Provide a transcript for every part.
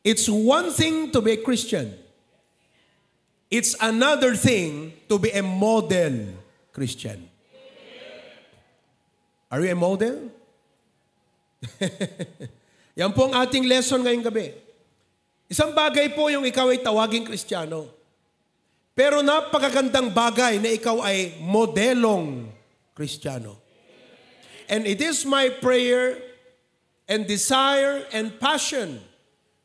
It's one thing to be a Christian. It's another thing to be a model Christian. Are you a model? Yan po ang ating lesson ngayong gabi. Isang bagay po yung ikaw ay tawaging Kristiyano. Pero napakagandang bagay na ikaw ay modelong Kristiyano. And it is my prayer and desire and passion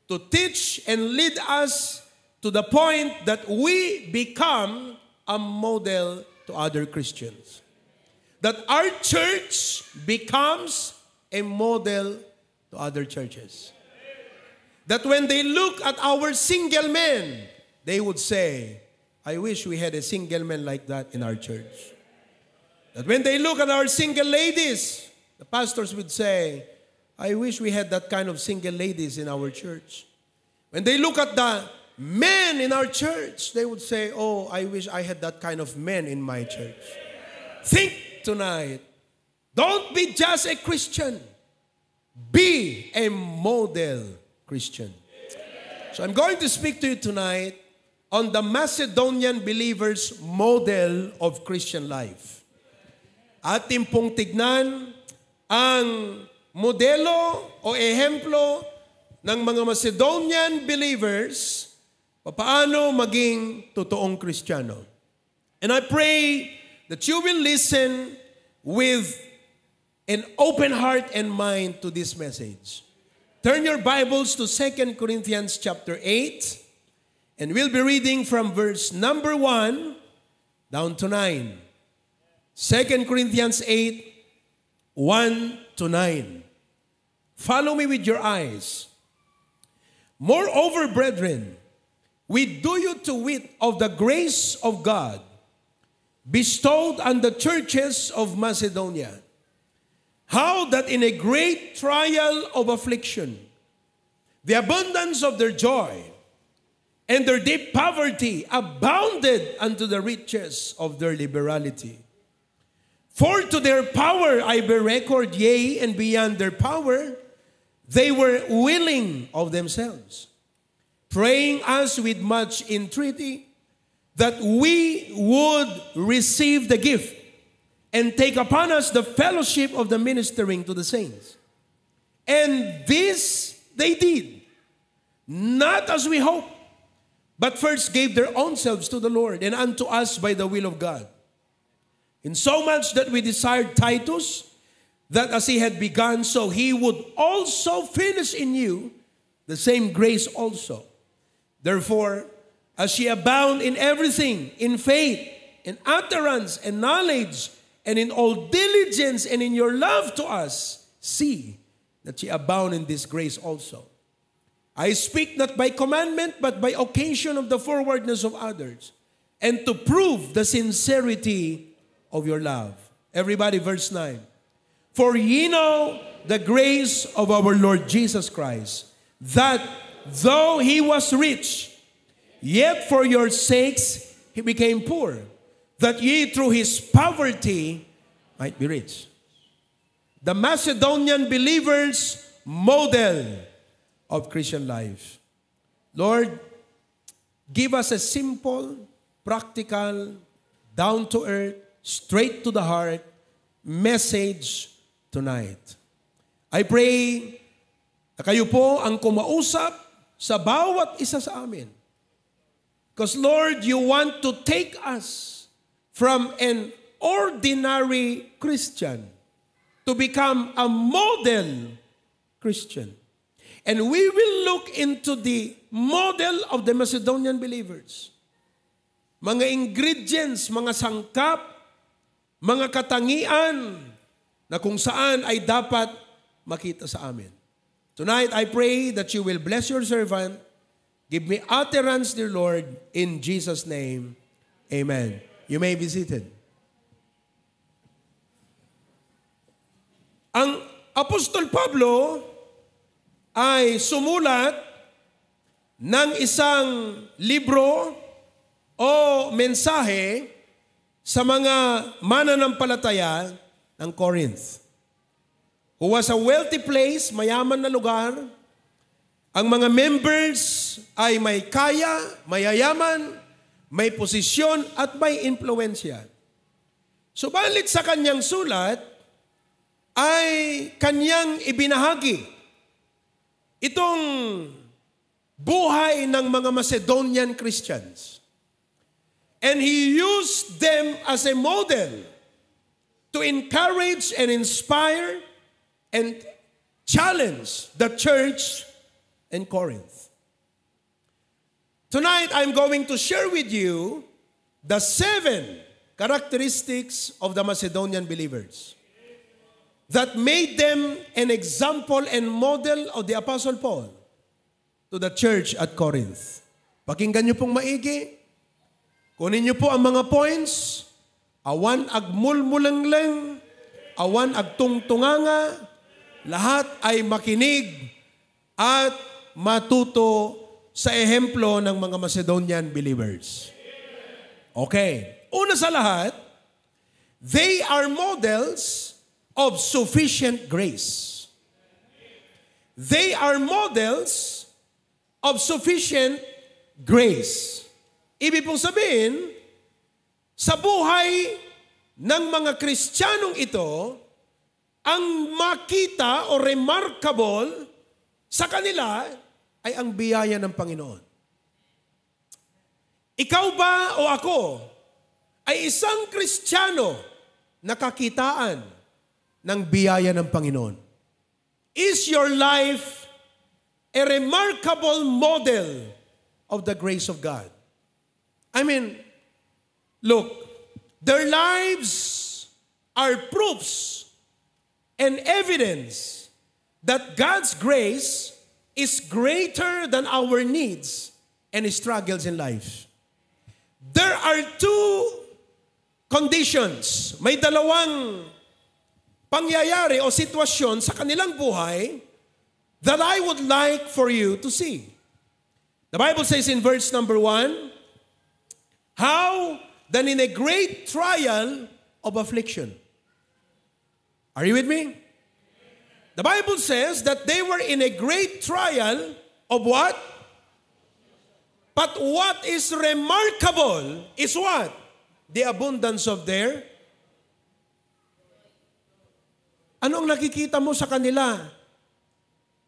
to teach and lead us to the point that we become a model to other Christians. That our church becomes a model to other churches. That when they look at our single men, they would say, I wish we had a single man like that in our church. That when they look at our single ladies, the pastors would say, I wish we had that kind of single ladies in our church. When they look at the men in our church, they would say, Oh, I wish I had that kind of men in my church. Think tonight. Don't be just a Christian. Be a model Christian. So I'm going to speak to you tonight on the Macedonian believers' model of Christian life. Ating pong tignan ang modelo o ehemplo ng mga Macedonian believers paano maging totoong Kristiyano. And I pray that you will listen with an open heart and mind to this message. Turn your Bibles to 2 Corinthians chapter 8 and we'll be reading from verse number 1 down to 9. 2 Corinthians 8, 1 to 9. Follow me with your eyes. Moreover, brethren, we do you to wit of the grace of God bestowed on the churches of Macedonia, how that in a great trial of affliction, the abundance of their joy and their deep poverty abounded unto the riches of their liberality. For to their power I bear record, yea, and beyond their power, they were willing of themselves, praying us with much entreaty that we would receive the gift and take upon us the fellowship of the ministering to the saints. And this they did, not as we hoped, but first gave their own selves to the Lord and unto us by the will of God In so much that we desired Titus, that as he had begun, so he would also finish in you the same grace also. Therefore, as ye abound in everything, in faith, in utterance, and knowledge, and in all diligence, and in your love to us, see that ye abound in this grace also. I speak not by commandment, but by occasion of the forwardness of others, and to prove the sincerity of your love. Everybody, verse 9. For ye know the grace of our Lord Jesus Christ, that though he was rich, yet for your sakes he became poor, that ye through his poverty might be rich. The Macedonian believers' model of Christian life. Lord, give us a simple, practical, down to earth, straight to the heart message tonight. I pray na kayo po ang kumausap sa bawat isa sa amin. Because Lord, you want to take us from an ordinary Christian to become a model Christian. And we will look into the model of the Macedonian believers. Mga ingredients, mga sangkap mga katangian na kung saan ay dapat makita sa amin. Tonight, I pray that you will bless your servant. Give me utterance, dear Lord, in Jesus' name. Amen. You may be seated. Ang Apostol Pablo ay sumulat ng isang libro o mensahe sa mga mananampalataya ng Corinth, who was a wealthy place, mayaman na lugar, Ang mga members ay may kaya, mayayaman, may posisyon at may impluensya. Subalit sa kanyang sulat ay kanyang ibinahagi itong buhay ng mga Macedonian Christians. And he used them as a model to encourage and inspire and challenge the church in Corinth. Tonight, I'm going to share with you the seven characteristics of the Macedonian believers that made them an example and model of the Apostle Paul to the church at Corinth. Pakinggan niyo pong maigi. Kunin niyo po ang mga points. Awan agmulmulanglang, awan agtungtunganga, lahat ay makinig at matuto sa ehemplo ng mga Macedonian believers. Okay. Una sa lahat, they are models of sufficient grace. They are models of sufficient grace. Ibig pong sabihin, sa buhay ng mga Kristiyanong ito, ang makita o remarkable sa kanila ay ang biyaya ng Panginoon. Ikaw ba o ako ay isang Kristiyano na kakitaan ng biyaya ng Panginoon? Is your life a remarkable model of the grace of God? I mean, look, their lives are proofs and evidence that God's grace is greater than our needs and struggles in life. There are two conditions. May dalawang pangyayari o sitwasyon sa kanilang buhay that I would like for you to see. The Bible says in verse number one, how that in a great trial of affliction. Are you with me? The Bible says that they were in a great trial of what? But what is remarkable is what? The abundance of their Ano ang nakikita mo sa kanila?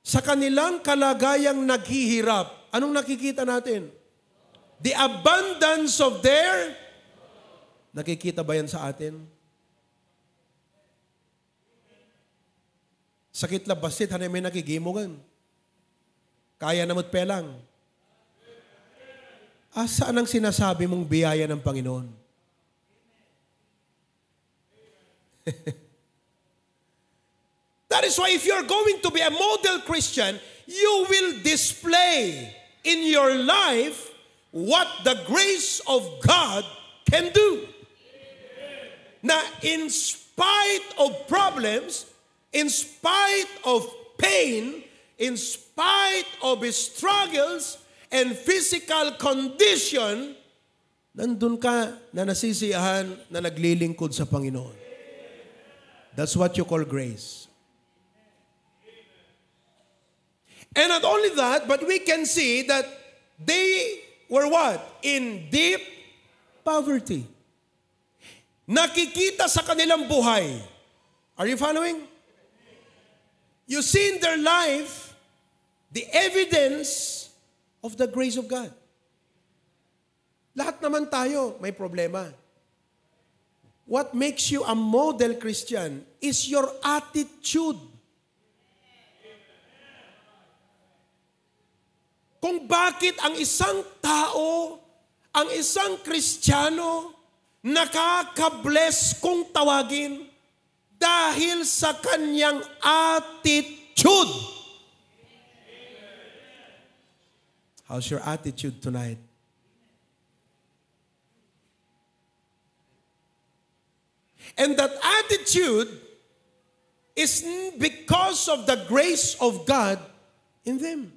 Sa kanilang kalagayang naghihirap, anong nakikita natin? The abundance of their Nakikita ba yan sa atin? Sakit labasit, hanay may nakigimugan. Kaya namot pelang. Asaan ang sinasabi mong biyaya ng Panginoon? That is why if you're going to be a model Christian, you will display in your life what the grace of God can do. Na in spite of problems, in spite of pain, in spite of struggles and physical condition, nandun ka na nasisiyahan na naglilingkod sa Panginoon. That's what you call grace. And not only that, but we can see that they were what? In deep poverty. Nakikita sa kanilang buhay. Are you following? You see in their life the evidence of the grace of God. Lahat naman tayo may problema. What makes you a model Christian is your attitude. kung bakit ang isang tao, ang isang Kristiyano, nakaka-bless kung tawagin dahil sa kanyang attitude. How's your attitude tonight? And that attitude is because of the grace of God in them.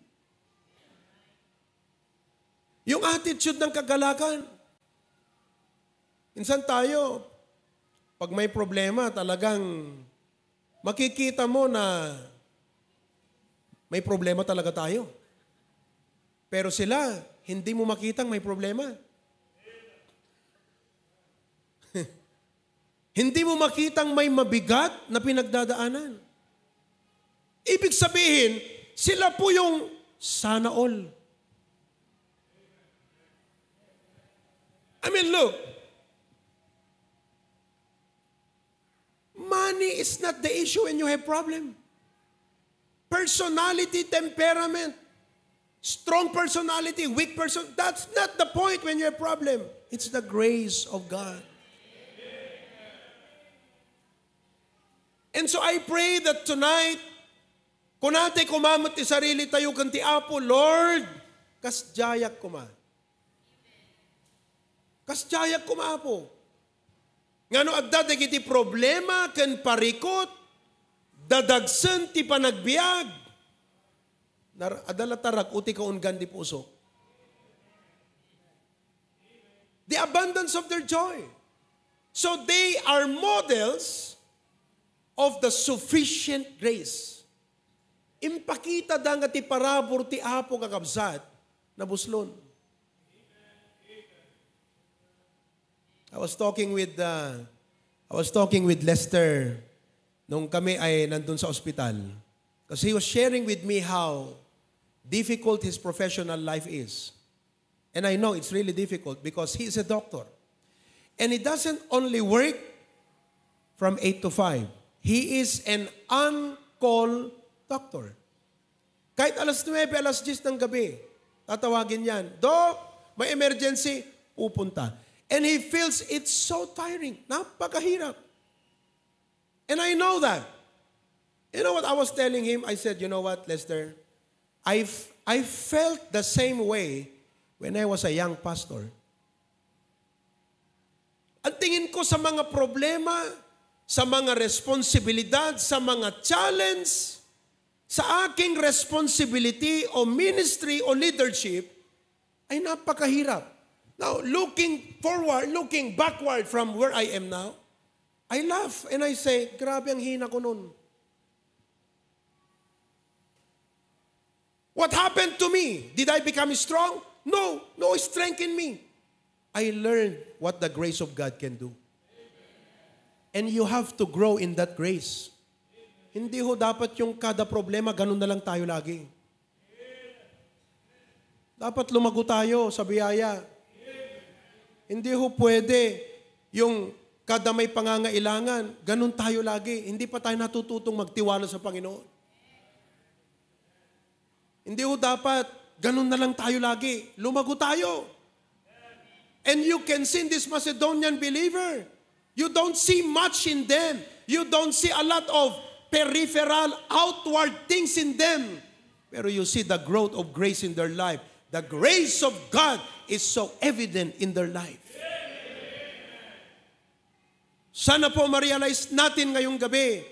Yung attitude ng kagalakan. Minsan tayo, pag may problema, talagang makikita mo na may problema talaga tayo. Pero sila, hindi mo makitang may problema. hindi mo makitang may mabigat na pinagdadaanan. Ibig sabihin, sila po yung sana all. I mean, look, money is not the issue when you have problem. Personality, temperament, strong personality, weak person, that's not the point when you have problem. It's the grace of God. And so I pray that tonight, kung natin kumamot ti sarili tayo kanti Apo, Lord, kas jayak kuma. Kas jayak kuma po. Ngano adda iti problema ken parikot, dadagsen ti panagbiag. Nar adala tarag uti ka ungan di puso. The abundance of their joy. So they are models of the sufficient grace. Impakita da nga ti parabor ti apo kakabsat na buslon. I was talking with uh, I was talking with Lester nung kami ay nandun sa ospital. Because he was sharing with me how difficult his professional life is. And I know it's really difficult because he is a doctor. And he doesn't only work from 8 to 5. He is an on-call doctor. Kahit alas 9, alas 10 ng gabi, tatawagin yan, Doc, may emergency, pupunta. And he feels it's so tiring. Napakahirap. And I know that. You know what I was telling him? I said, you know what, Lester? I, I felt the same way when I was a young pastor. Ang tingin ko sa mga problema, sa mga responsibilidad, sa mga challenge, sa aking responsibility o ministry o leadership, ay napakahirap. Now, looking forward, looking backward from where I am now, I laugh and I say, grabe ang hina ko nun. What happened to me? Did I become strong? No, no strength in me. I learned what the grace of God can do. And you have to grow in that grace. Hindi ho dapat yung kada problema, ganun na lang tayo lagi. Dapat lumago tayo sa biyaya. Hindi ho pwede yung kada may pangangailangan, ganun tayo lagi. Hindi pa tayo natututong magtiwala sa Panginoon. Hindi ho dapat ganun na lang tayo lagi. Lumago tayo. And you can see this Macedonian believer. You don't see much in them. You don't see a lot of peripheral, outward things in them. Pero you see the growth of grace in their life. The grace of God is so evident in their life. Sana po ma-realize natin ngayong gabi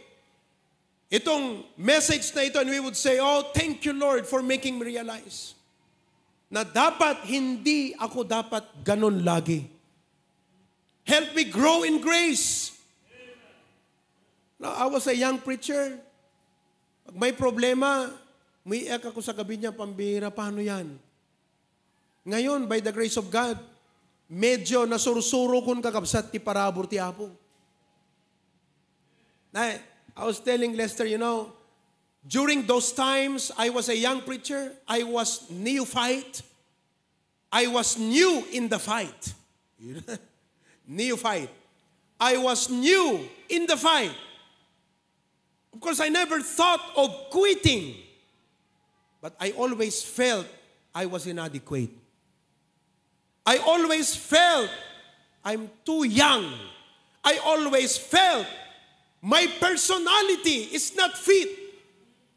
itong message na ito and we would say, Oh, thank you Lord for making me realize na dapat hindi ako dapat ganon lagi. Help me grow in grace. Now, I was a young preacher. Pag may problema, umiiyak ako sa gabi niya, pambira, paano yan? Ngayon, by the grace of God, medyo nasursuro kun kakabsat ti parabor ti apo. I, I was telling Lester, you know, during those times, I was a young preacher. I was neophyte. I was new in the fight. neophyte. I was new in the fight. Of course, I never thought of quitting, but I always felt I was inadequate. I always felt I'm too young. I always felt my personality is not fit.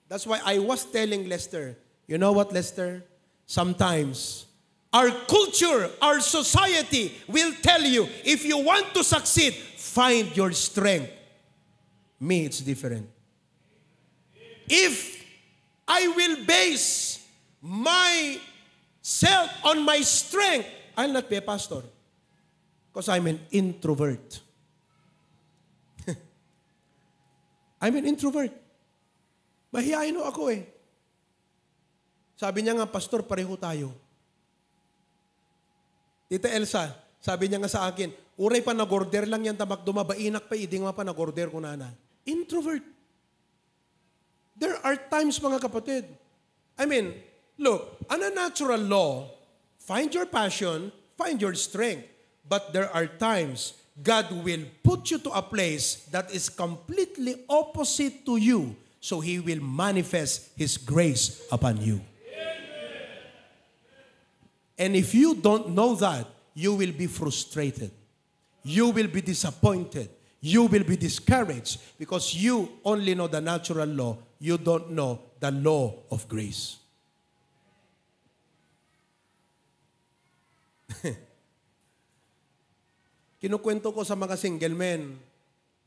That's why I was telling Lester, you know what, Lester? Sometimes our culture, our society will tell you if you want to succeed, find your strength. Me, it's different. If I will base myself on my strength, I'll not be a pastor. Because I'm an introvert. I'm an introvert. Mahihayin ako eh. Sabi niya nga, Pastor, pareho tayo. Tita Elsa, sabi niya nga sa akin, uray pa nag-order lang yan tamak dumabainak pa, iding pa nag-order ko nana. Introvert. There are times, mga kapatid. I mean, look, on a natural law, find your passion, find your strength. But there are times God will put you to a place that is completely opposite to you. So He will manifest His grace upon you. And if you don't know that, you will be frustrated. You will be disappointed. You will be discouraged because you only know the natural law. You don't know the law of grace. Kinukwento ko sa mga single men.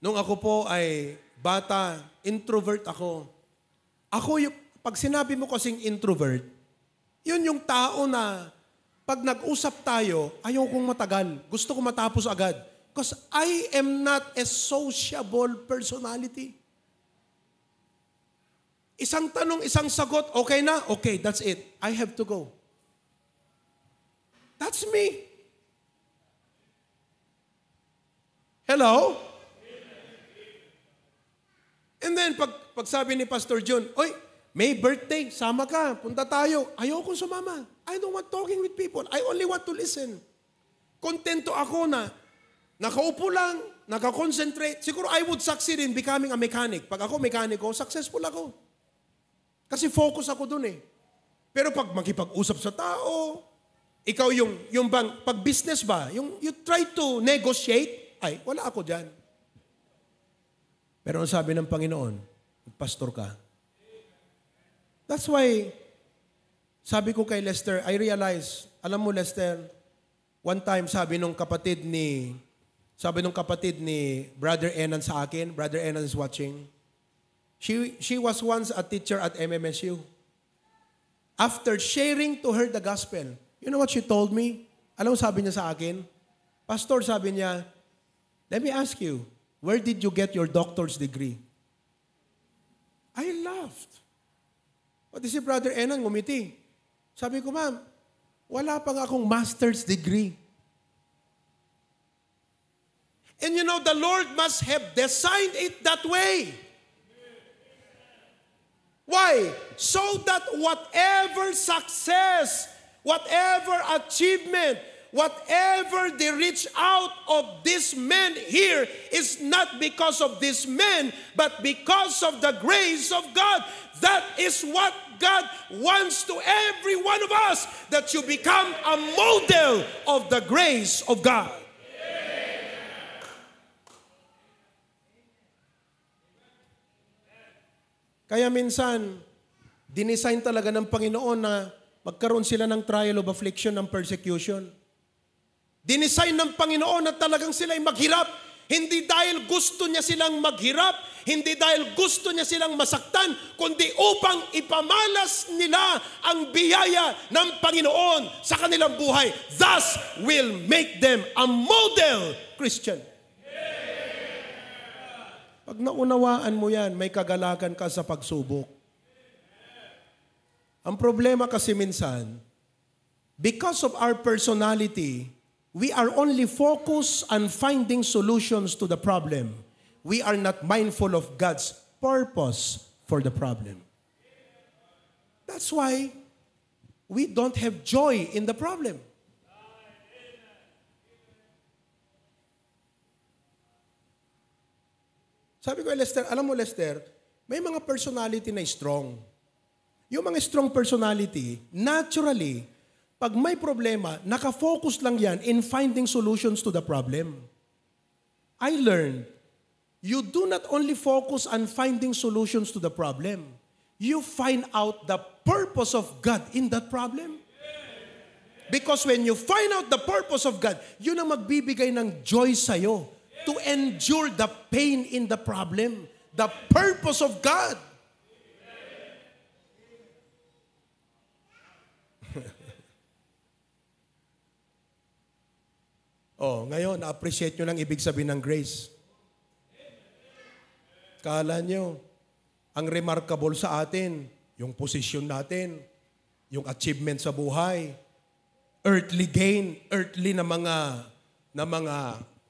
Nung ako po ay bata, introvert ako. Ako yung, pag sinabi mo kasing introvert, yun yung tao na pag nag-usap tayo, ayaw kong matagal. Gusto ko matapos agad. Because I am not a sociable personality. Isang tanong, isang sagot, okay na? Okay, that's it. I have to go. That's me. Hello? And then, pag, pag sabi ni Pastor John, Oy, may birthday, sama ka, punta tayo. Ayaw kong sumama. I don't want talking with people. I only want to listen. Kontento ako na nakaupo lang, nakakonsentrate. Siguro I would succeed in becoming a mechanic. Pag ako mekaniko, successful ako. Kasi focus ako dun eh. Pero pag makipag-usap sa tao, ikaw yung, yung bang, pag business ba, yung you try to negotiate, ay, wala ako dyan. Pero ang sabi ng Panginoon, pastor ka, That's why, sabi ko kay Lester, I realize, alam mo Lester, one time sabi nung kapatid ni, sabi nung kapatid ni Brother Enan sa akin, Brother Enan is watching, she, she was once a teacher at MMSU. After sharing to her the gospel, you know what she told me? Alam mo sabi niya sa akin? Pastor, sabi niya, let me ask you, where did you get your doctor's degree? I laughed. Pati si Brother Enan ngumiti. Sabi ko, ma'am, wala pa nga akong master's degree. And you know, the Lord must have designed it that way. Why? So that whatever success, whatever achievement, whatever they reach out of these men here is not because of these men, but because of the grace of God. That is what God wants to every one of us that you become a model of the grace of God. Kaya minsan, dinesign talaga ng Panginoon na magkaroon sila ng trial of affliction, ng persecution. Dinesign ng Panginoon na talagang sila ay maghirap. Hindi dahil gusto niya silang maghirap, hindi dahil gusto niya silang masaktan, kundi upang ipamalas nila ang biyaya ng Panginoon sa kanilang buhay. Thus will make them a model Christian. Pag naunawaan mo yan, may kagalakan ka sa pagsubok. Ang problema kasi minsan, because of our personality, we are only focused on finding solutions to the problem we are not mindful of God's purpose for the problem. That's why we don't have joy in the problem. Sabi ko, Lester, alam mo Lester, may mga personality na strong. Yung mga strong personality, naturally, pag may problema, nakafocus lang yan in finding solutions to the problem. I learned you do not only focus on finding solutions to the problem, you find out the purpose of God in that problem. Because when you find out the purpose of God, yun ang magbibigay ng joy sa'yo to endure the pain in the problem. The purpose of God. Oh, ngayon, appreciate nyo lang ibig sabihin ng grace. Kala nyo, ang remarkable sa atin, yung posisyon natin, yung achievement sa buhay, earthly gain, earthly na mga na mga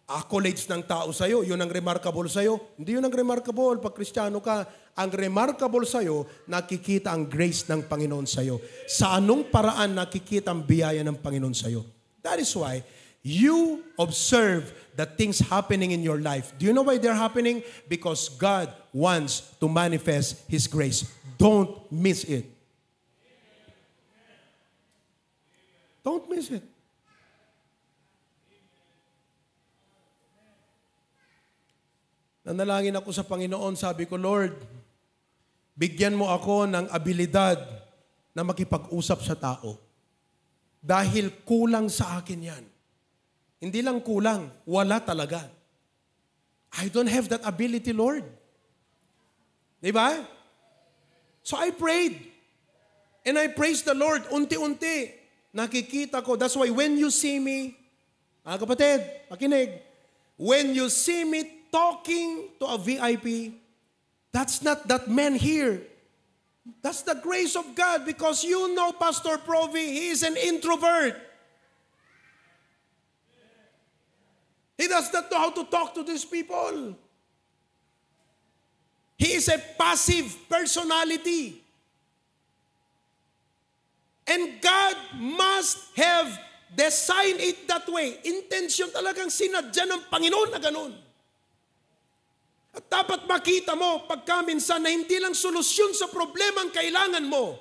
accolades ng tao sa iyo, yun ang remarkable sa iyo. Hindi yun ang remarkable pag Kristiyano ka. Ang remarkable sa iyo, nakikita ang grace ng Panginoon sa iyo. Sa anong paraan nakikita ang biyaya ng Panginoon sa iyo. That is why you observe the things happening in your life. Do you know why they're happening? Because God wants to manifest His grace. Don't miss it. Don't miss it. Nanalangin ako sa Panginoon, sabi ko, Lord, bigyan mo ako ng abilidad na makipag-usap sa tao. Dahil kulang sa akin yan. Hindi lang kulang, wala talaga. I don't have that ability, Lord. Di ba? So I prayed. And I praised the Lord unti-unti. Nakikita ko. That's why when you see me, mga kapatid, pakinig, when you see me talking to a VIP, that's not that man here. That's the grace of God because you know Pastor Provi, he is an introvert. He does not know how to talk to these people. He is a passive personality. And God must have designed it that way. Intention talagang sinadya ng Panginoon na ganun. At dapat makita mo pagka minsan na hindi lang solusyon sa problema ang kailangan mo.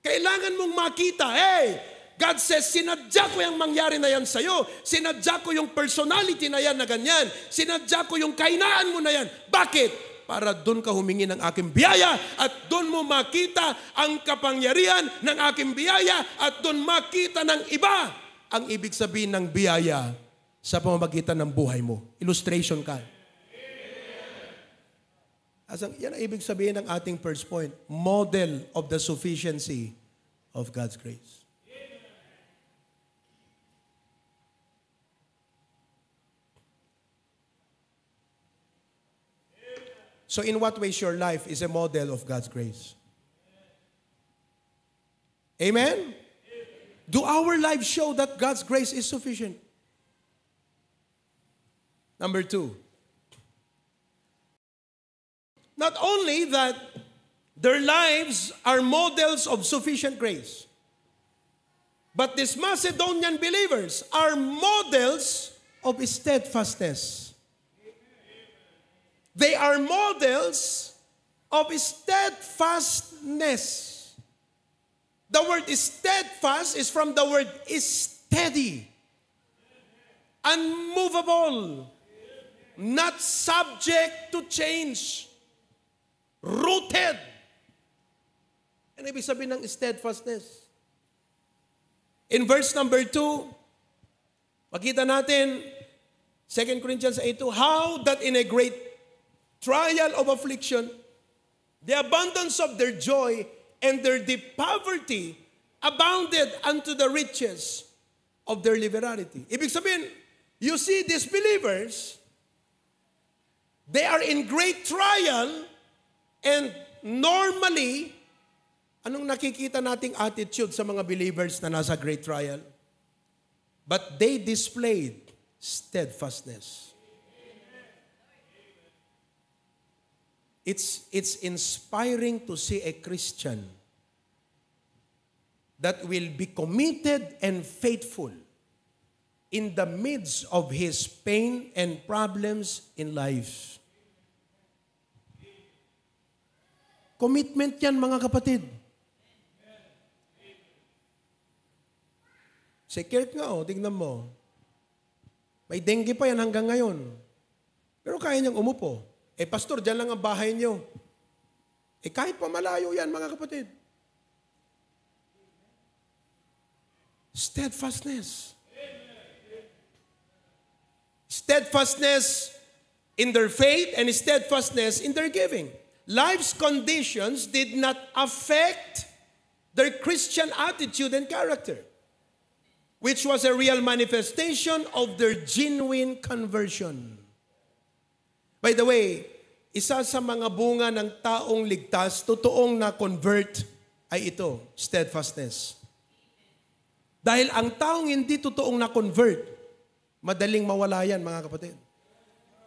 Kailangan mong makita, hey, God says, sinadya ko yung mangyari na yan sa'yo. Sinadya ko yung personality na yan na ganyan. Sinadya ko yung kainaan mo na yan. Bakit? Para doon ka humingi ng aking biyaya at doon mo makita ang kapangyarihan ng aking biyaya at doon makita ng iba ang ibig sabihin ng biyaya sa pamamagitan ng buhay mo. Illustration ka. As ang, yan ang ibig sabihin ng ating first point, model of the sufficiency of God's grace. So in what ways your life is a model of God's grace? Amen? Do our lives show that God's grace is sufficient? Number two, Not only that, their lives are models of sufficient grace. But these Macedonian believers are models of steadfastness. They are models of steadfastness. The word steadfast is from the word steady, unmovable, not subject to change Rooted. Ano ibig sabihin ng steadfastness? In verse number 2, makita natin, 2 Corinthians 8.2, How that in a great trial of affliction, the abundance of their joy and their deep poverty abounded unto the riches of their liberality. Ibig sabihin, you see these believers, they are in great trial, And normally, anong nakikita nating attitude sa mga believers na nasa great trial? But they displayed steadfastness. It's, it's inspiring to see a Christian that will be committed and faithful in the midst of his pain and problems in life. Commitment yan mga kapatid. Si Kurt nga, oh, tingnan mo. May dengue pa yan hanggang ngayon. Pero kaya niyang umupo. Eh, pastor, dyan lang ang bahay niyo. Eh, kahit pa malayo yan, mga kapatid. Steadfastness. Steadfastness in their faith and steadfastness in their giving life's conditions did not affect their Christian attitude and character, which was a real manifestation of their genuine conversion. By the way, isa sa mga bunga ng taong ligtas, totoong na-convert, ay ito, steadfastness. Dahil ang taong hindi totoong na-convert, madaling mawala yan, mga kapatid.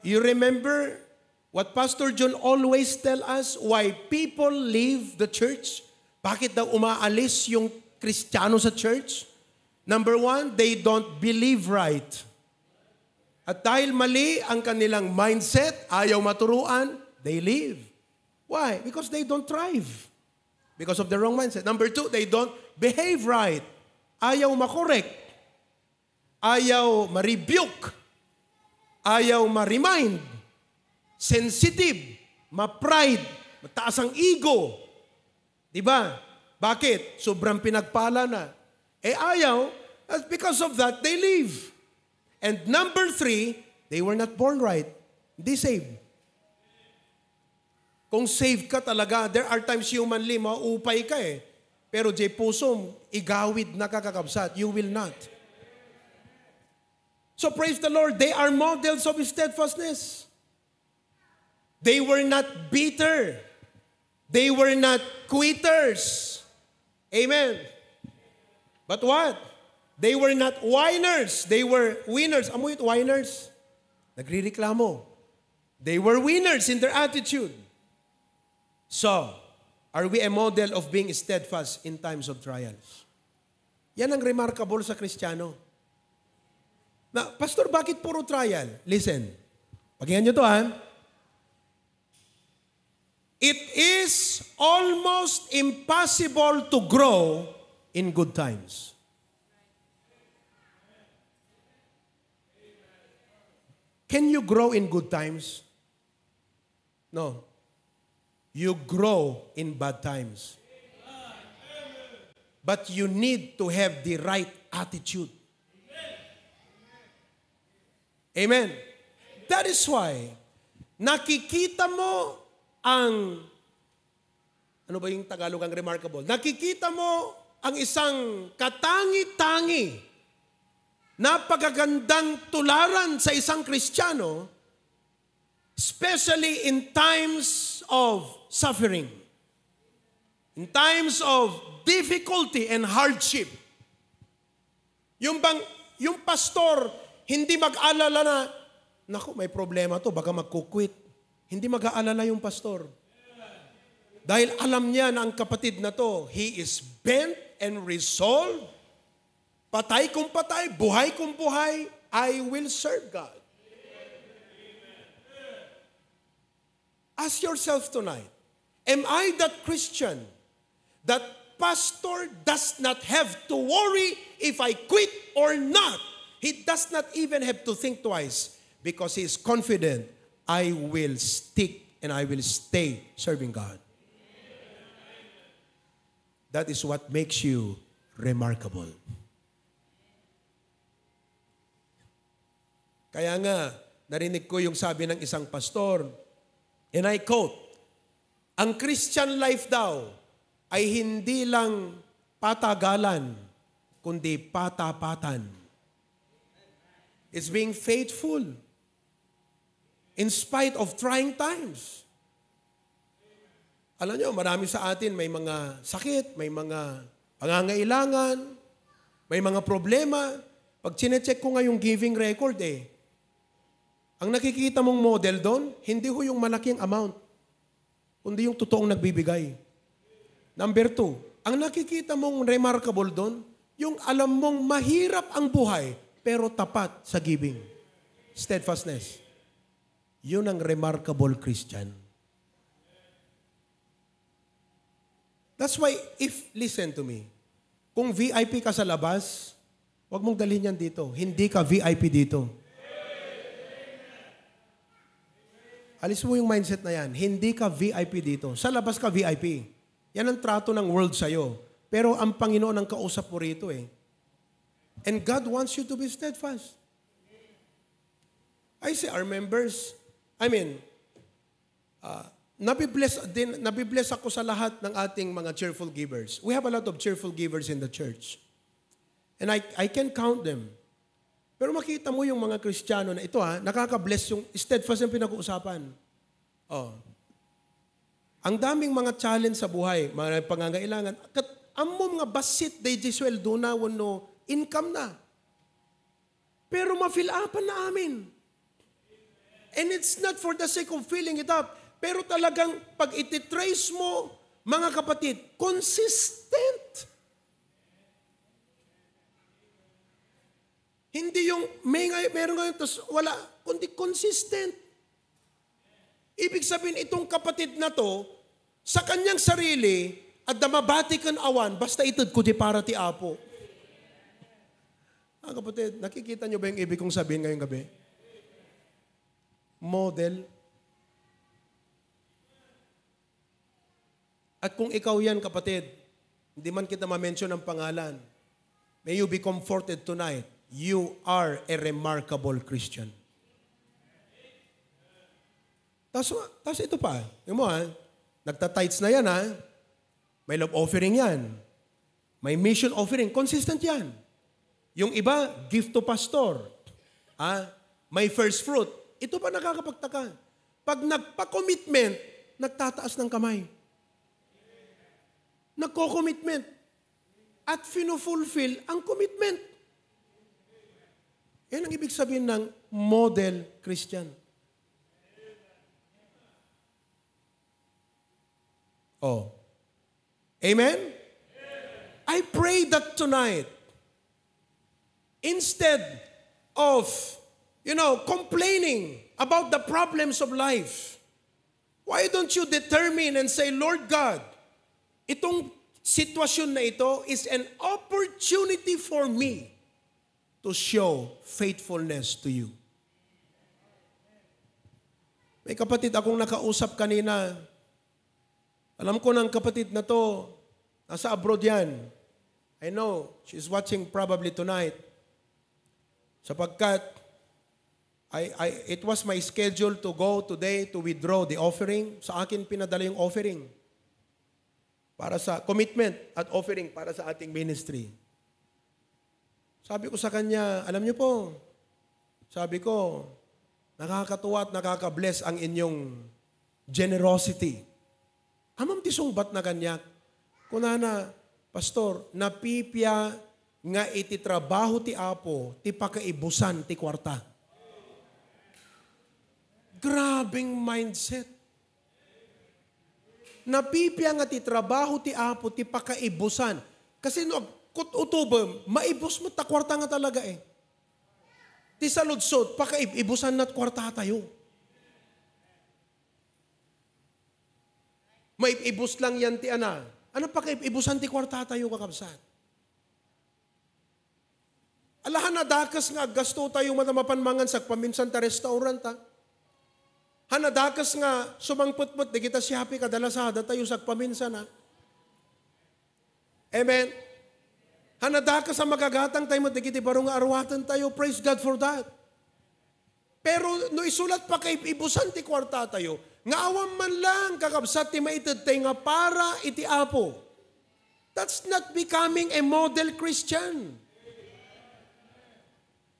You remember what Pastor John always tell us why people leave the church? Bakit daw umaalis yung Kristiyano sa church? Number one, they don't believe right. At dahil mali ang kanilang mindset, ayaw maturuan, they leave. Why? Because they don't thrive. Because of the wrong mindset. Number two, they don't behave right. Ayaw makorek. Ayaw ma-rebuke. Ayaw ma-remind. Sensitive. Ma-pride. Mataas ang ego. Diba? Bakit? Sobrang pinagpala na. Eh ayaw, because of that, they leave. And number three, they were not born right. Hindi saved. Kung saved ka talaga, there are times humanly, maupay ka eh. Pero J. Pusom, igawid na kakakabsat. You will not. So praise the Lord, they are models of steadfastness. They were not bitter. They were not quitters. Amen. But what? They were not whiners. They were winners. Amo it, whiners? Nagrireklamo. They were winners in their attitude. So, are we a model of being steadfast in times of trials? Yan ang remarkable sa Kristiyano. Na, Pastor, bakit puro trial? Listen. Pagyan nyo to ha. It is almost impossible to grow in good times. Can you grow in good times? No. You grow in bad times. But you need to have the right attitude. Amen. That is why, nakikita mo ang, ano ba yung Tagalog ang remarkable? Nakikita mo ang isang katangi-tangi napakagandang tularan sa isang Kristiyano, especially in times of suffering, in times of difficulty and hardship. Yung bang, yung pastor, hindi mag-alala na, naku, may problema to, baka magkukwit. Hindi mag-aalala yung pastor. Dahil alam niya na ang kapatid na to, he is bent and resolved Patay kung patay, buhay kung buhay, I will serve God. Ask yourself tonight, am I that Christian that pastor does not have to worry if I quit or not? He does not even have to think twice because he is confident I will stick and I will stay serving God. That is what makes you remarkable. Kaya nga, narinig ko yung sabi ng isang pastor, and I quote, ang Christian life daw ay hindi lang patagalan, kundi patapatan. It's being faithful in spite of trying times. Alam nyo, marami sa atin may mga sakit, may mga pangangailangan, may mga problema. Pag chinecheck ko nga yung giving record eh, ang nakikita mong model doon, hindi ho yung malaking amount, kundi yung totoong nagbibigay. Number two, ang nakikita mong remarkable doon, yung alam mong mahirap ang buhay, pero tapat sa giving. Steadfastness. Yun ang remarkable Christian. That's why, if, listen to me, kung VIP ka sa labas, huwag mong dalhin yan dito. Hindi ka VIP dito. Alis mo yung mindset na yan. Hindi ka VIP dito. Sa labas ka VIP. Yan ang trato ng world sa'yo. Pero ang Panginoon ang kausap mo rito eh. And God wants you to be steadfast. I say our members, I mean, uh, nabibless, din, nabibless ako sa lahat ng ating mga cheerful givers. We have a lot of cheerful givers in the church. And I, I can count them. Pero makita mo yung mga Kristiyano na ito ha, nakaka-bless yung steadfast yung pinag-uusapan. Oh. Ang daming mga challenge sa buhay, mga pangangailangan. Kat, amo mga basit day Jesuel do na wano income na. Pero ma-fill upan na amin. And it's not for the sake of filling it up. Pero talagang pag ititrace mo, mga kapatid, consistent. Hindi yung may ngay- meron ngayon tapos wala, kundi consistent. Ibig sabihin, itong kapatid na to, sa kanyang sarili, at damabati kan awan, basta itod ko di para ti apo. Ah, kapatid, nakikita nyo ba yung ibig kong sabihin ngayong gabi? Model. At kung ikaw yan, kapatid, hindi man kita ma-mention ang pangalan, may you be comforted tonight. You are a remarkable Christian. Tapos, tapos ito pa, yung mo ha, nagtatights na yan ha, may love offering yan, may mission offering, consistent yan. Yung iba, gift to pastor, ha, may first fruit. Ito pa nakakapagtaka. Pag nagpa-commitment, nagtataas ng kamay. Nagko-commitment. At fino-fulfill ang commitment. Yan ang ibig sabihin ng model Christian. Oh. Amen? I pray that tonight, instead of, you know, complaining about the problems of life, why don't you determine and say, Lord God, itong sitwasyon na ito is an opportunity for me to show faithfulness to you. May kapatid akong nakausap kanina. Alam ko ng kapatid na to, nasa abroad yan. I know, she's watching probably tonight. Sapagkat, I, I, it was my schedule to go today to withdraw the offering. Sa akin pinadala yung offering. Para sa commitment at offering para sa ating ministry. Sabi ko sa kanya, alam niyo po, sabi ko, nakakatuwa at nakaka-bless ang inyong generosity. Amam ti sungbat na kanyak. Kunana, Pastor, napipya nga iti trabaho ti Apo, ti pakaibusan ti kwarta. Grabing mindset. Napipya nga ti trabaho ti Apo, ti pakaibusan. Kasi no, kut utubom, maibos mo ta kwarta nga talaga eh. Ti saludsod, pakaibusan na't kwarta tayo. May ibus lang yan ti ana. Ano pa kay ibusan ti kwarta tayo kakabsat? Alahan na dakas nga gasto tayo matamapan mangan sa paminsan ta restaurant ha. Hanadakas nga sumangputput di kita siyapi kadalasada tayo sa paminsan ha. Amen. Hanadakas sa magagatang tayo kita barong arwatan tayo. Praise God for that. Pero no isulat pa kay ibusan ti kwarta tayo, nga awam man lang kakabsat ti maitid tayo nga para iti apo. That's not becoming a model Christian.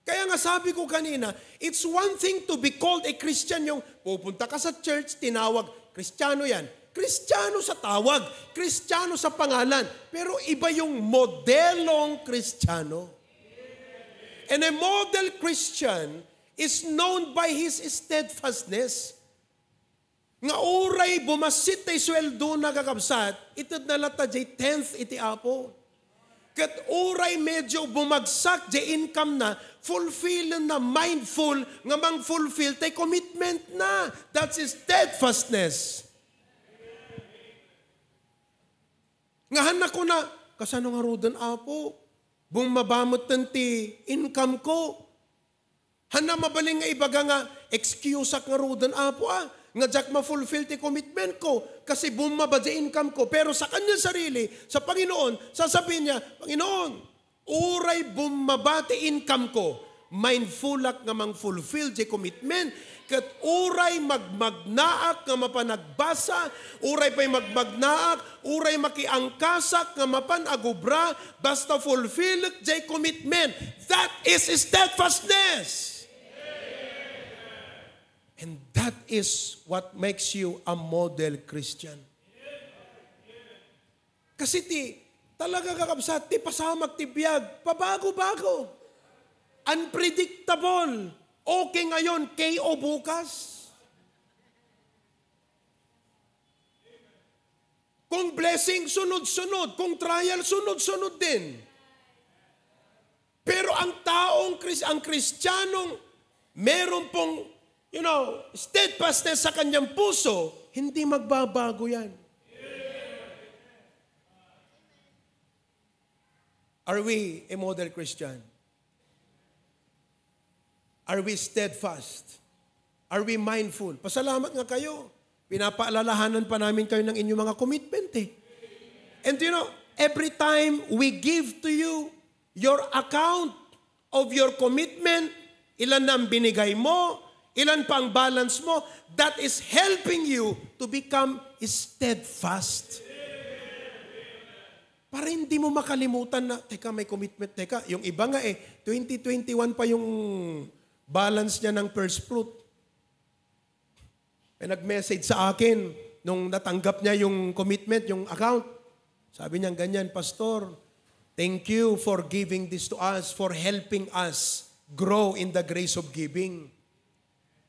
Kaya nga sabi ko kanina, it's one thing to be called a Christian yung pupunta ka sa church, tinawag, Kristiyano yan. Kristiyano sa tawag, Kristiyano sa pangalan. Pero iba yung modelong Kristiyano. And a model Christian is known by his steadfastness. Nga uray bumasit tay sweldo na kakabsat, itad na lata jay tenth iti apo. Kat uray medyo bumagsak jay income na, fulfill na mindful nga mang fulfill tay commitment na. That's steadfastness. Ngahan na ko na, kasano nga rodan apo, bumabamot ti income ko. Hana mabaling nga ibaga nga, excuse ak nga rodan apo ah, nga jak ma-fulfill ti commitment ko kasi bumaba di income ko. Pero sa kanyang sarili, sa Panginoon, sasabihin niya, Panginoon, uray bumaba ti income ko, mindfulak nga mang-fulfill di commitment, kat uray magmagnaak nga mapanagbasa, uray pa'y magmagnaak, uray makiangkasak nga mapanagubra, basta fulfill di commitment. That is steadfastness. And that is what makes you a model Christian. Kasi ti, Talaga kakabsat, ti pasamak ti biyag, pabago-bago. Unpredictable. Okay ngayon, KO bukas. Kung blessing, sunod-sunod. Kung trial, sunod-sunod din. Pero ang taong, ang kristyanong, meron pong, you know, steadfastness sa kanyang puso, hindi magbabago yan. Are we a model Christian? Are we steadfast? Are we mindful? Pasalamat nga kayo. Pinapaalalahanan pa namin kayo ng inyong mga commitment eh. And you know, every time we give to you your account of your commitment, ilan na ang binigay mo, ilan pa ang balance mo, that is helping you to become steadfast. Para hindi mo makalimutan na, teka, may commitment, teka, yung iba nga eh, 2021 pa yung balance niya ng first fruit. May nag-message sa akin nung natanggap niya yung commitment, yung account. Sabi niya ganyan, Pastor, thank you for giving this to us, for helping us grow in the grace of giving.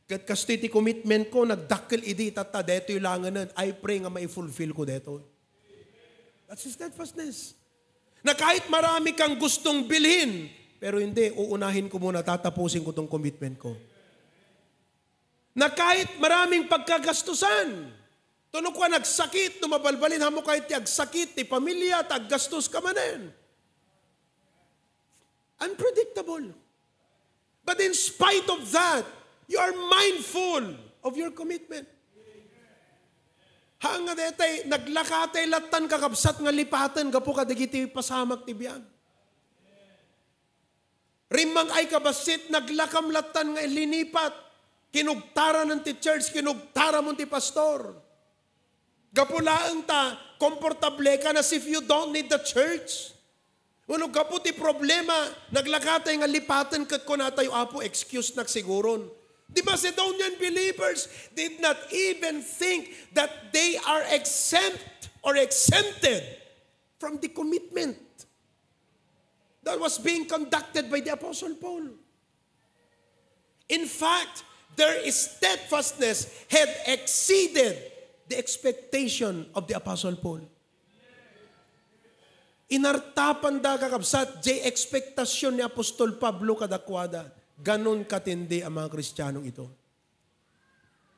Kat kastiti commitment ko, nagdakil idi, tata, deto yung langanan. I pray nga mai-fulfill ko deto. That's steadfastness. Na kahit marami kang gustong bilhin, pero hindi, uunahin ko muna, tatapusin ko tong commitment ko na kahit maraming pagkagastusan, tuno ko nagsakit, tumabalbalin hamo kahit ti agsakit, ti pamilya, taggastos ka manen. Unpredictable. But in spite of that, you are mindful of your commitment. Hanga detay, naglakatay latan kakabsat nga lipatan, gapo kadigiti pasamak ti biyag. Rimang ay kabasit, naglakam latan nga linipat, Kinugtara ng ti church, kinugtara mo ti pastor. Gapulaang ta, komportable ka na if you don't need the church. Uno gapo ti problema, naglakatay nga lipatan kat ko tayo apo, excuse na siguron. The Macedonian believers did not even think that they are exempt or exempted from the commitment that was being conducted by the Apostle Paul. In fact, their steadfastness had exceeded the expectation of the Apostle Paul. Inartapan da kakabsat, jay ekspektasyon ni Apostol Pablo kadakwada. Ganon katindi ang mga Kristiyanong ito.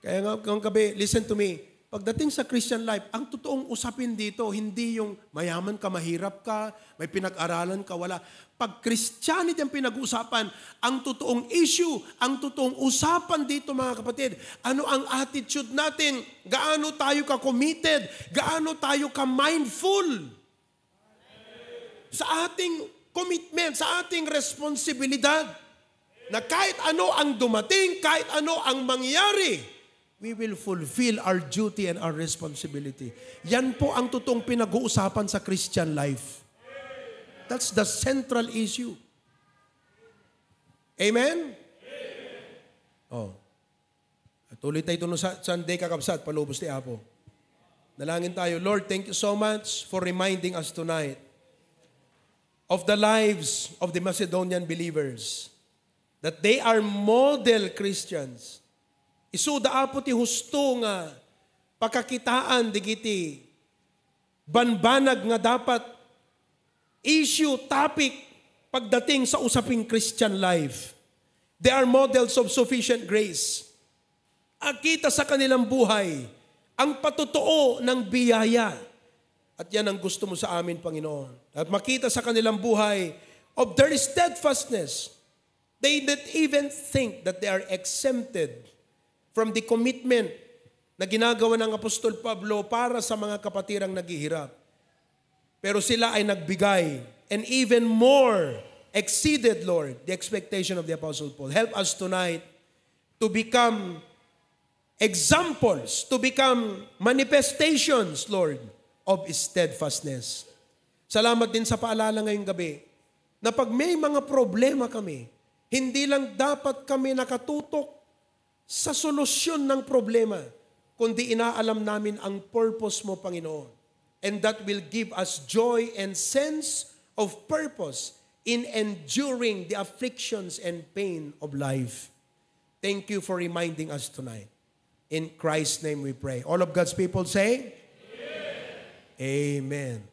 Kaya nga, kung gabi, listen to me, Pagdating sa Christian life, ang totoong usapin dito, hindi yung mayaman ka, mahirap ka, may pinag-aralan ka, wala. Pag Christianity ang pinag-uusapan, ang totoong issue, ang totoong usapan dito mga kapatid, ano ang attitude natin? Gaano tayo ka-committed? Gaano tayo ka-mindful? Sa ating commitment, sa ating responsibilidad, na kahit ano ang dumating, kahit ano ang mangyari, we will fulfill our duty and our responsibility. Yan po ang totoong pinag-uusapan sa Christian life. That's the central issue. Amen? Oh. Tuloy tayo ito sa Sunday kakabsat, palubos ti Apo. Nalangin tayo, Lord, thank you so much for reminding us tonight of the lives of the Macedonian believers. That they are model Christians Isuda apo ti husto nga pakakitaan digiti banbanag nga dapat issue, topic pagdating sa usaping Christian life. They are models of sufficient grace. Akita sa kanilang buhay ang patutuo ng biyaya. At yan ang gusto mo sa amin, Panginoon. At makita sa kanilang buhay of their steadfastness. They didn't even think that they are exempted from the commitment na ginagawa ng Apostol Pablo para sa mga kapatirang naghihirap. Pero sila ay nagbigay and even more exceeded, Lord, the expectation of the Apostle Paul. Help us tonight to become examples, to become manifestations, Lord, of steadfastness. Salamat din sa paalala ngayong gabi na pag may mga problema kami, hindi lang dapat kami nakatutok sa solusyon ng problema, kundi inaalam namin ang purpose mo, Panginoon. and that will give us joy and sense of purpose in enduring the afflictions and pain of life. Thank you for reminding us tonight. In Christ's name we pray. All of God's people say, Amen. Amen.